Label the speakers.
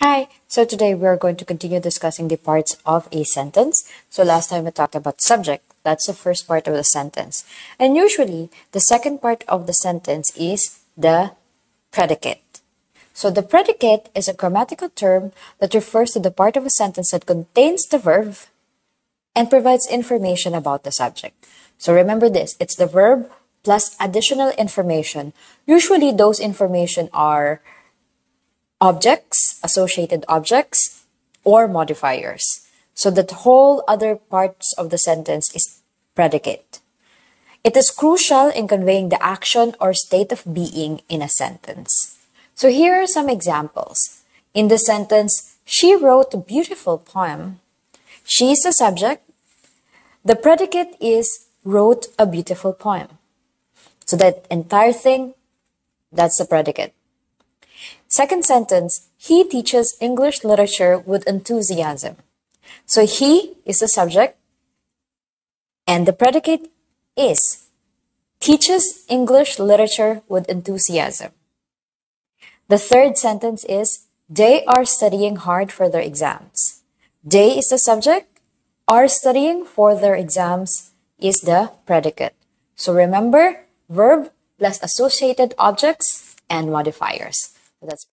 Speaker 1: Hi, so today we're going to continue discussing the parts of a sentence. So last time we talked about subject, that's the first part of the sentence. And usually the second part of the sentence is the predicate. So the predicate is a grammatical term that refers to the part of a sentence that contains the verb and provides information about the subject. So remember this, it's the verb plus additional information. Usually those information are objects, associated objects, or modifiers. So that whole other parts of the sentence is predicate. It is crucial in conveying the action or state of being in a sentence. So here are some examples. In the sentence, she wrote a beautiful poem. She is the subject. The predicate is wrote a beautiful poem. So that entire thing, that's the predicate. Second sentence, he teaches English literature with enthusiasm. So he is the subject and the predicate is teaches English literature with enthusiasm. The third sentence is they are studying hard for their exams. They is the subject, are studying for their exams is the predicate. So remember, verb plus associated objects and modifiers. That's